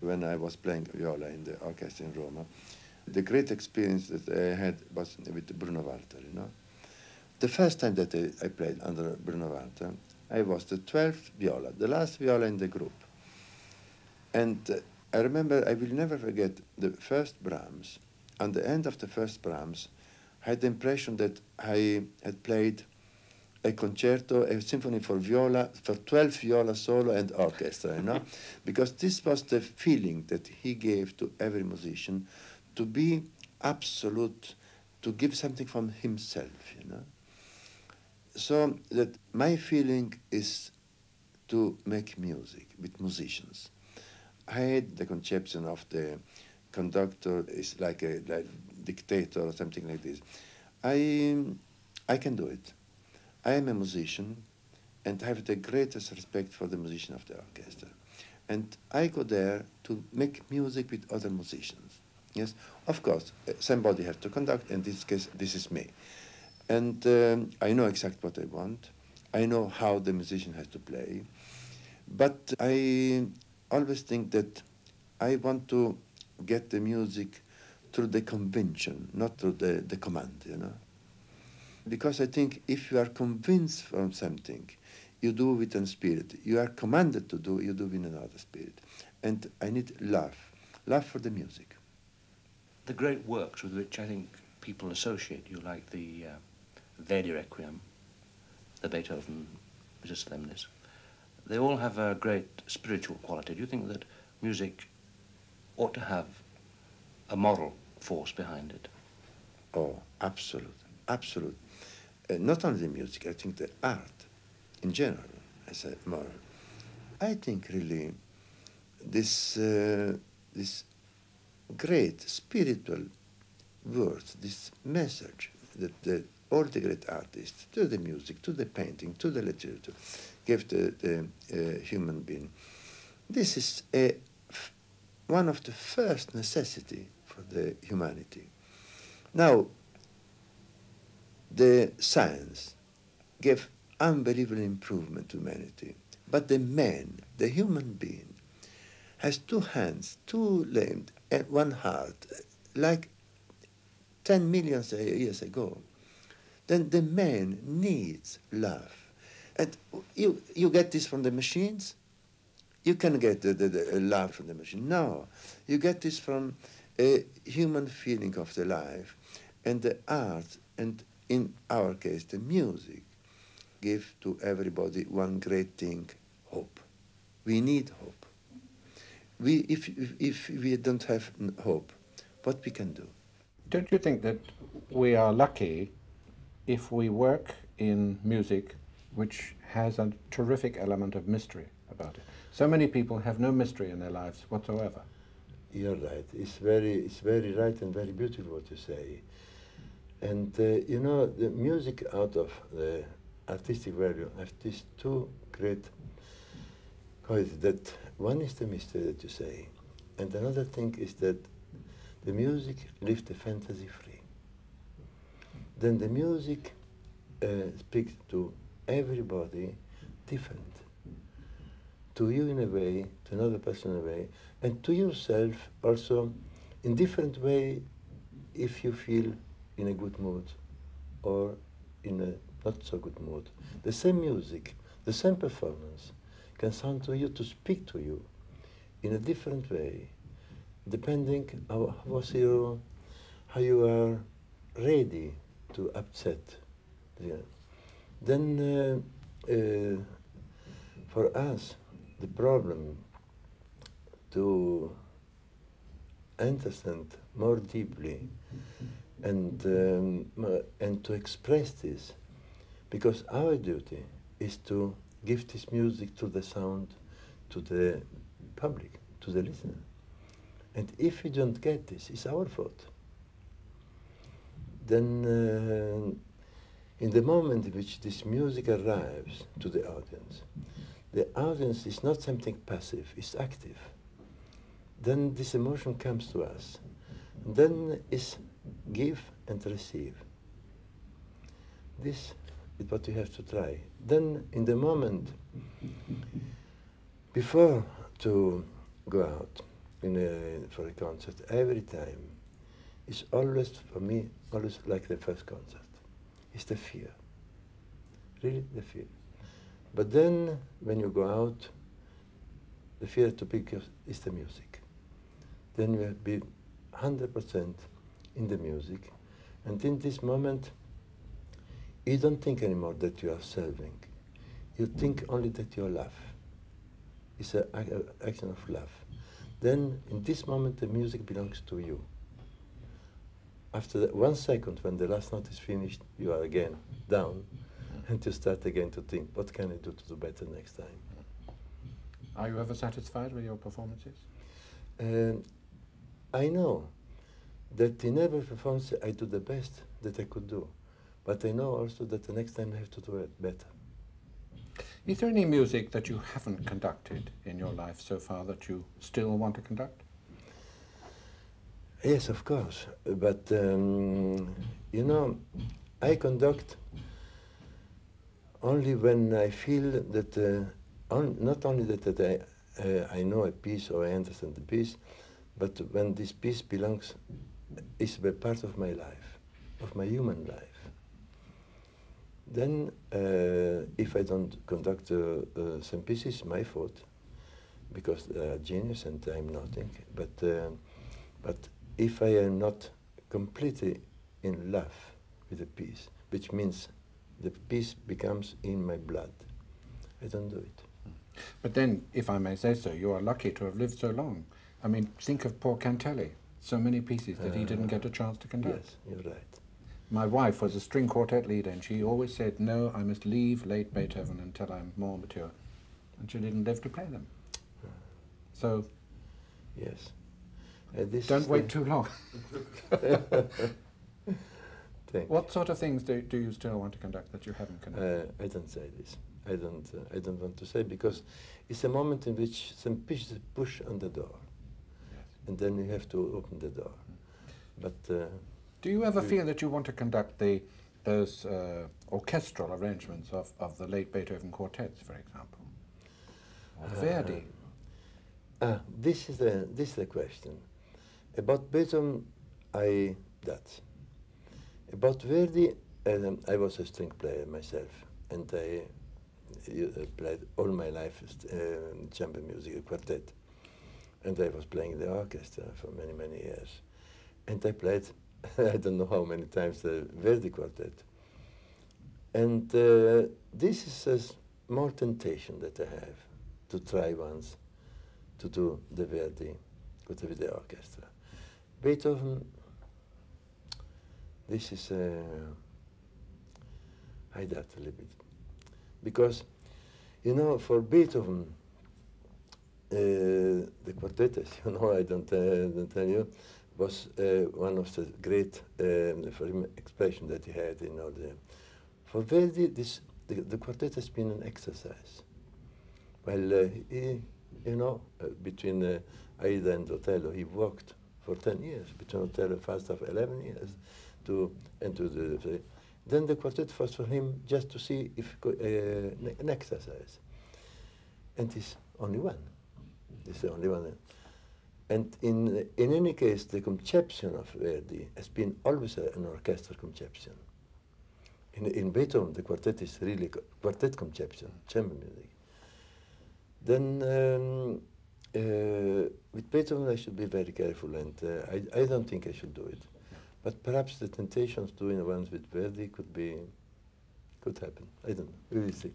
when I was playing viola in the orchestra in Roma. The great experience that I had was with Bruno Walter, you know. The first time that I, I played under Bruno Walter, I was the 12th viola, the last viola in the group. And uh, I remember, I will never forget the first Brahms. On the end of the first Brahms, I had the impression that I had played a concerto, a symphony for viola, for 12 viola solo and orchestra, you know? because this was the feeling that he gave to every musician to be absolute, to give something from himself, you know? So that my feeling is to make music with musicians. I had the conception of the conductor is like a like dictator or something like this. I, I can do it. I am a musician and I have the greatest respect for the musician of the orchestra. And I go there to make music with other musicians. Yes, of course, uh, somebody has to conduct, in this case, this is me. And um, I know exactly what I want. I know how the musician has to play. But I always think that I want to get the music through the convention, not through the, the command, you know. Because I think if you are convinced from something, you do with a spirit. You are commanded to do, you do with another spirit. And I need love, love for the music. The great works with which I think people associate you, like the uh, Verdi Requiem, the Beethoven Missa Solemnis, they all have a great spiritual quality. Do you think that music ought to have a moral force behind it? Oh, absolute, absolute. Uh, not only the music, I think the art in general has a moral. I think really this, uh, this great spiritual words, this message that the, all the great artists, to the music, to the painting, to the literature, give the, the uh, human being. This is a, one of the first necessity for the humanity. Now, the science gave unbelievable improvement to humanity, but the man, the human being, has two hands, two limbs, and one heart, like 10 million years ago. Then the man needs love. And you, you get this from the machines? You can get the, the, the uh, love from the machine. No, you get this from a human feeling of the life and the art, and in our case, the music, give to everybody one great thing, hope. We need hope. We, if, if, if we don't have hope, what we can do? Don't you think that we are lucky if we work in music which has a terrific element of mystery about it? So many people have no mystery in their lives whatsoever. You're right. It's very, it's very right and very beautiful what you say. And uh, you know, the music out of the artistic value have these two great qualities. That one is the mystery that you say, and another thing is that the music leaves the fantasy free. Then the music uh, speaks to everybody different. To you in a way, to another person in a way, and to yourself also in different way if you feel in a good mood or in a not so good mood. The same music, the same performance can sound to you to speak to you in a different way, depending how, how, you, how you are ready to upset. Yeah. Then uh, uh, for us, the problem to understand more deeply and, um, and to express this, because our duty is to give this music to the sound, to the public, to the listener. And if we don't get this, it's our fault. Then, uh, in the moment in which this music arrives to the audience, the audience is not something passive, it's active. Then this emotion comes to us. Then is give and receive. This is what you have to try. Then in the moment before to go out, in a, for a concert, every time, is always for me always like the first concert. It's the fear, really the fear. But then when you go out, the fear to pick is the music. Then you have be 100% in the music, and in this moment, you don't think anymore that you are serving. You think only that you love. It's an action of love. Then, in this moment, the music belongs to you. After that one second, when the last note is finished, you are again down, and you start again to think, what can I do to do better next time? Are you ever satisfied with your performances? Uh, I know that in every performance I do the best that I could do. But I know also that the next time I have to do it better. Is there any music that you haven't conducted in your life so far that you still want to conduct? Yes, of course. But, um, you know, I conduct only when I feel that, uh, on, not only that, that I, uh, I know a piece or I understand the piece, but when this piece belongs, is a part of my life, of my human life. Then, uh, if I don't conduct uh, some pieces, my fault, because they are genius and I'm nothing. But, uh, but if I am not completely in love with the piece, which means the piece becomes in my blood, I don't do it. But then, if I may say so, you are lucky to have lived so long. I mean, think of poor Cantelli. So many pieces that he didn't get a chance to conduct. Yes, you're right. My wife was a string quartet leader, and she always said, "No, I must leave late Beethoven until I'm more mature," and she didn't live to play them. So, yes, uh, don't wait too long. What sort of things do, do you still want to conduct that you haven't conducted? Uh, I don't say this. I don't. Uh, I don't want to say because it's a moment in which some pieces push on the door. And then you have to open the door. But uh, do you ever feel that you want to conduct the those uh, orchestral arrangements of, of the late Beethoven quartets, for example, or uh, Verdi? Uh, this is the this is the question. About Beethoven, I that. About Verdi, um, I was a string player myself, and I uh, played all my life uh, chamber music, a quartet, and I was playing the orchestra for many many years, and I played I don't know how many times the Verdi quartet. And uh, this is a more temptation that I have to try once to do the Verdi with the orchestra. Beethoven, this is, uh, I doubt a little bit. Because, you know, for Beethoven, the quartet, as you know, I don't, don't tell you, was one of the great um, expression that he had in all the. For Verdi, this the, the quartet has been an exercise. Well, uh, he, you know, uh, between uh, Aida and Otello, he worked for 10 years, between Otello Falstaff 11 years, to, and the then the quartet was for him just to see if uh, an exercise. And it's only one. It's the only one. And in, in any case, the conception of Verdi has been always a, an orchestral conception. In, in Beethoven, the quartet is really quartet conception, chamber music. Then um, uh, with Beethoven, I should be very careful, and uh, I, I don't think I should do it. But perhaps the temptation of doing ones with Verdi could be, could happen. I don't know. We will see.